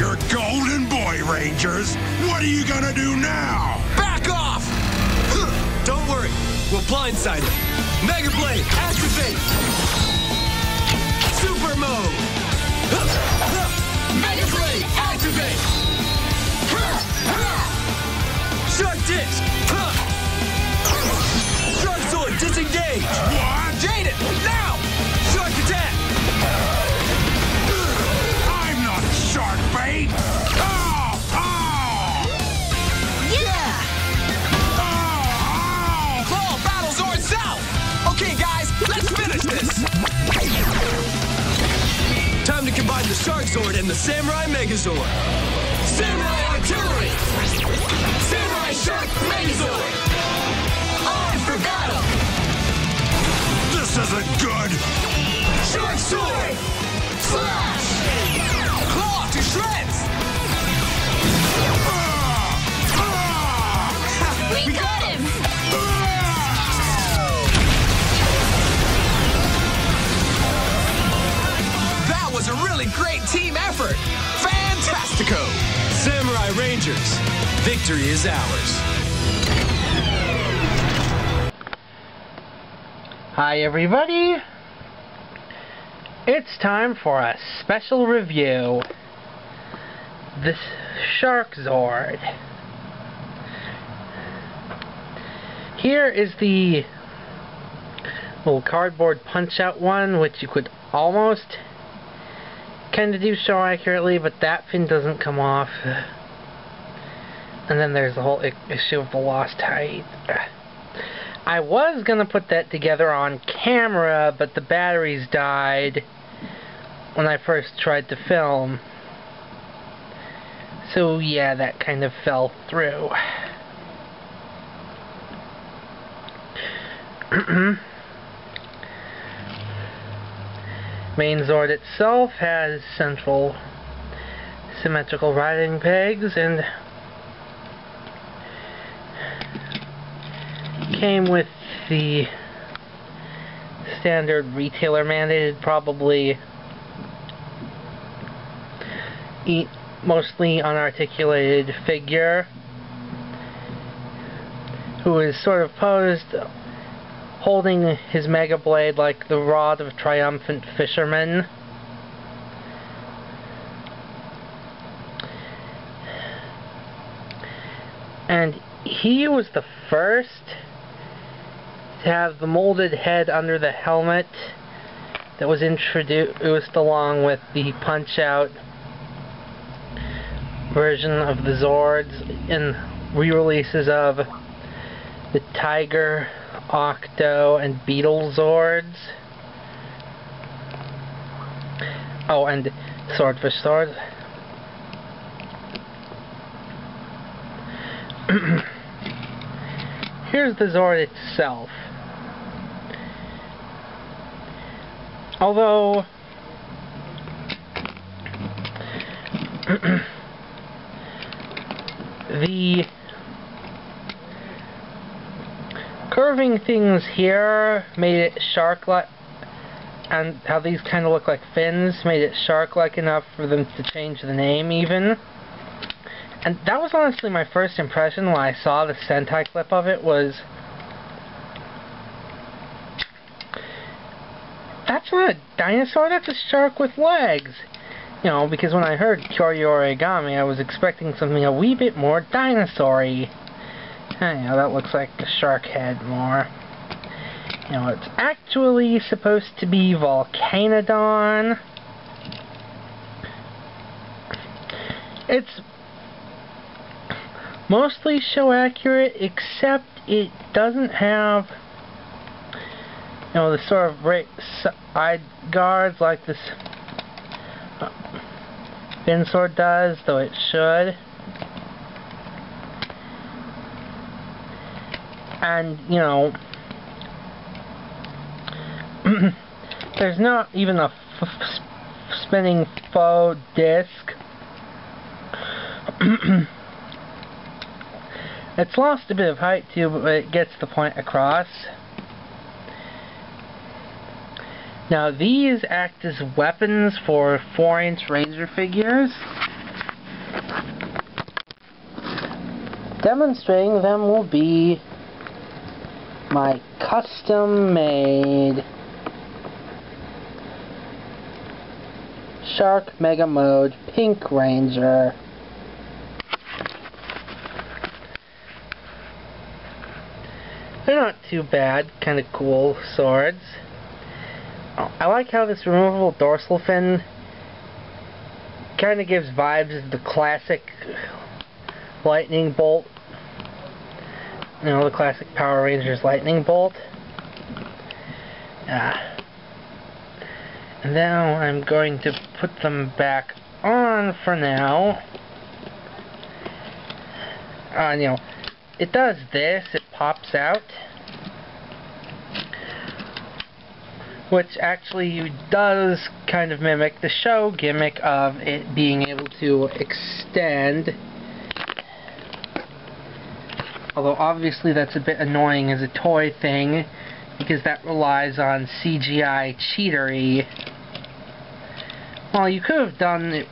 You're golden boy, Rangers. What are you gonna do now? Back off! Don't worry, we'll blindside him. Mega Blade, activate! Super mode! Mega Blade, activate! Shark Disc! Shark Sword, disengage! What? Jayden, now! Isn't good. Shark Sword! Slash! Claw to shreds! We got him! That was a really great team effort! Fantastico! Samurai Rangers, victory is ours. Hi everybody! It's time for a special review. This Shark Zord. Here is the little cardboard punch-out one, which you could almost kind of do so accurately, but that fin doesn't come off. And then there's the whole issue of the lost height. I was gonna put that together on camera, but the batteries died when I first tried to film. So yeah, that kind of fell through. Main Zord itself has central symmetrical riding pegs and came with the standard retailer mandated probably mostly unarticulated figure who is sort of posed holding his mega blade like the rod of triumphant fisherman and he was the first to have the molded head under the helmet that was introduced along with the punch out version of the Zords in re-releases of the Tiger, Octo, and Beetle Zords. Oh, and Swordfish Zords. Here's the Zord itself. Although the curving things here made it shark-like and how these kind of look like fins made it shark-like enough for them to change the name even. And that was honestly my first impression when I saw the Sentai clip of it was that's not a dinosaur, that's a shark with legs. You know, because when I heard Kyoryu Origami, I was expecting something a wee bit more dinosaur-y. You know, that looks like a shark head more. You know, it's actually supposed to be Volcanodon. It's mostly show accurate, except it doesn't have, you know, the sort of right side guards like this uh, Fin Sword does, though it should. And, you know, there's not even a spinning faux disc. it's lost a bit of height too, but it gets the point across. Now these act as weapons for 4-inch Ranger figures, demonstrating them will be my custom-made Shark Mega Mode Pink Ranger. They're not too bad, kind of cool swords. I like how this removable dorsal fin kind of gives vibes of the classic lightning bolt. You know, the classic Power Rangers lightning bolt. Yeah. And now I'm going to put them back on for now. Uh, you know, it does this, it pops out. Which actually does kind of mimic the show gimmick of it being able to extend. Although obviously that's a bit annoying as a toy thing because that relies on CGI cheatery. Well, you could have done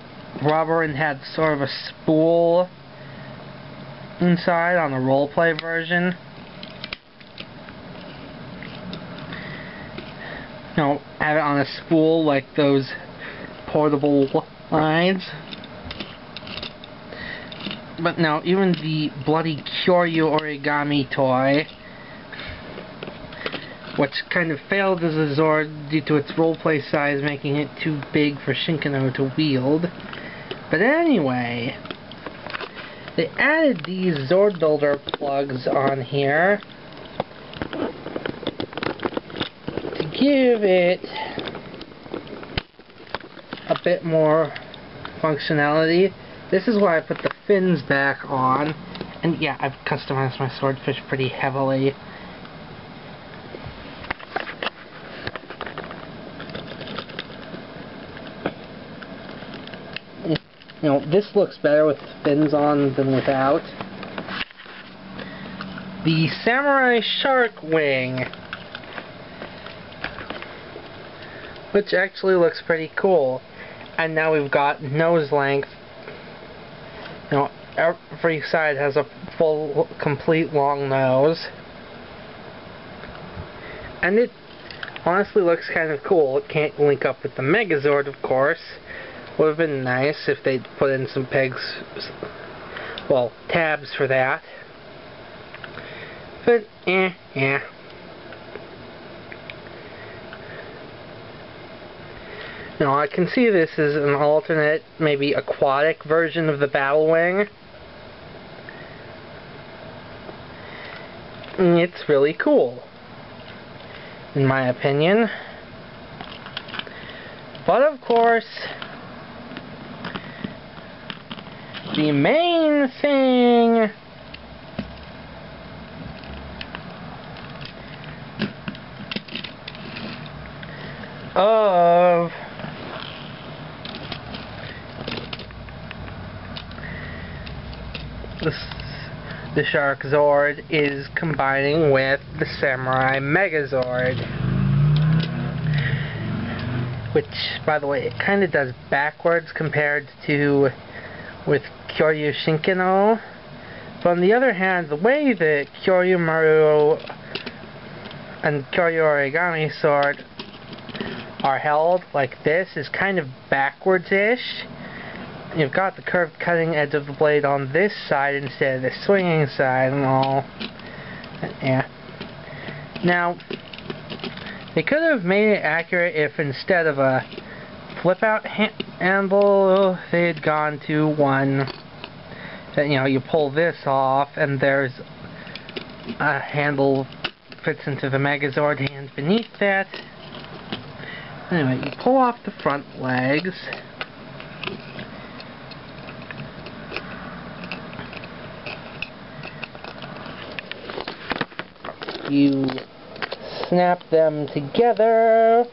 rubber and had sort of a spool inside on the roleplay version. You know, have it on a spool like those portable lines. But no, even the bloody Kyoryu origami toy which kind of failed as a Zord due to its roleplay size making it too big for Shinken O to wield. But anyway, they added these Zord Builder plugs on here to give it a bit more functionality. This is why I put the fins back on. And yeah, I've customized my swordfish pretty heavily. You know, this looks better with fins on than without. The Samurai Shark Wing. Which actually looks pretty cool. And now we've got nose length. You know, every side has a full, complete long nose. And it honestly looks kind of cool. It can't link up with the Megazord, of course. Would have been nice if they'd put in some pegs, well, tabs for that. But, eh, yeah. Now, I can see this is an alternate, maybe aquatic version of the Battle Wing. It's really cool, in my opinion. But of course, the main thing of the, Shark Zord is combining with the Samurai Megazord. Which, by the way, it kind of does backwards compared to with Kyoryu Shinken O. But on the other hand, the way that Kyoryu Maru and Kyoryu Origami Sword are held like this is kind of backwards-ish. You've got the curved cutting edge of the blade on this side instead of the swinging side and all. Yeah. Now, they could have made it accurate if instead of a flip-out handle, they had gone to one that, you know, you pull this off and there's a handle fits into the Megazord hand beneath that. Anyway, you pull off the front legs. You snap them together.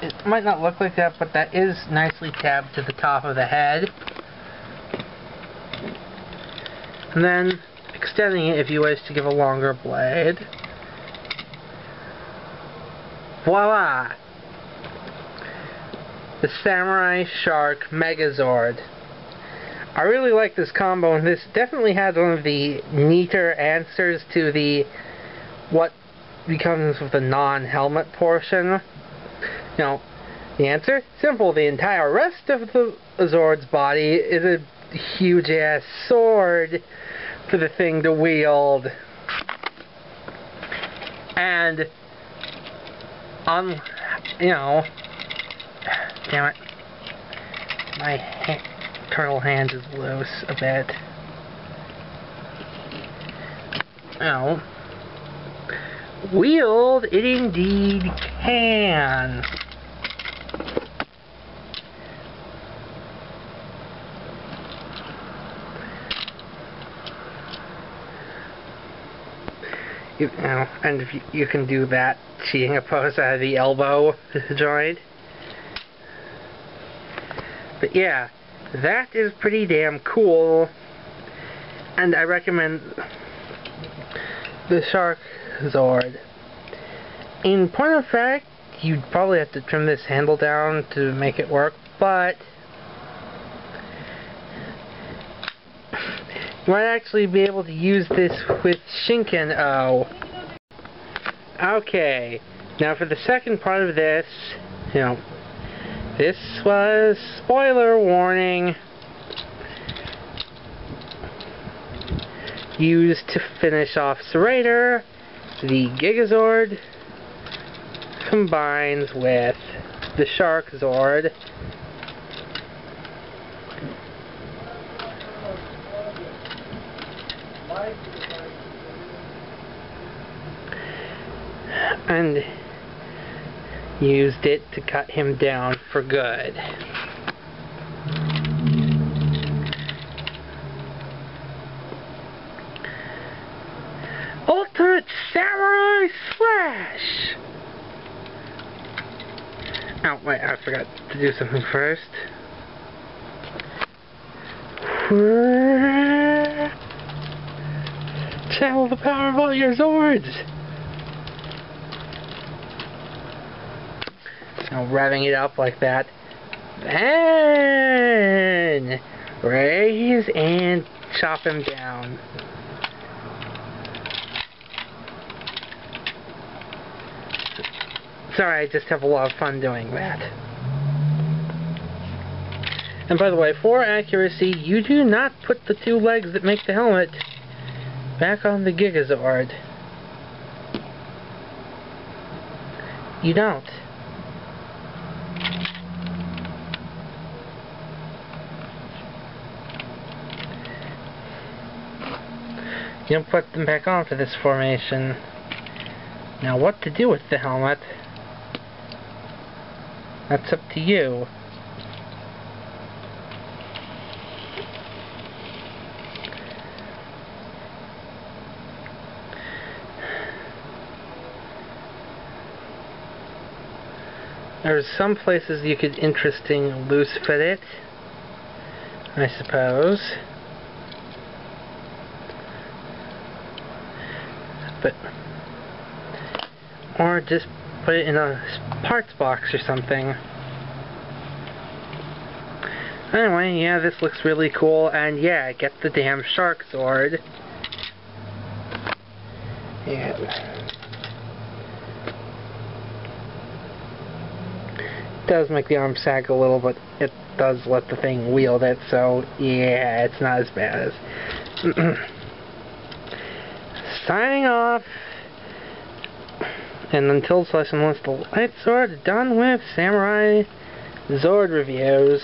it might not look like that, but that is nicely tabbed to the top of the head. And then extending it if you wish to give a longer blade. Voila! The Samurai Shark Megazord. I really like this combo, and this definitely has one of the neater answers to the what becomes with the non-helmet portion. You know, the answer? Simple. The entire rest of the Zord's body is a huge-ass sword for the thing to wield. And, um, you know, damn it, my ha turtle hand is loose a bit. Know, wield it indeed can. You, know, and if you, you can do that cheating a pose out of the elbow joint. But yeah, that is pretty damn cool. And I recommend the Shark Zord. In point of fact, you'd probably have to trim this handle down to make it work, but you might actually be able to use this with Shinken O. Okay, now for the second part of this, you know, this was spoiler warning. Used to finish off Serrator, the Gigazord combines with the Shark Zord. And used it to cut him down for good. Ultimate Samurai Slash! Oh, wait, I forgot to do something first. Channel the power of all your Zords! Now revving it up like that. Then raise and chop him down. Sorry, I just have a lot of fun doing that. And by the way, for accuracy, you do not put the two legs that make the helmet back on the Gigazord. You don't. You don't put them back onto this formation. Now what to do with the helmet, that's up to you. There's some places you could interesting loose fit it, I suppose. But, or just put it in a parts box or something. Anyway, yeah, this looks really cool, and yeah, get the damn Shark sword. Yeah. does make the arm sag a little, but it does let the thing wield it, so yeah, it's not as bad as... Signing off! And until such unless the lights are done with Samurai Zord reviews.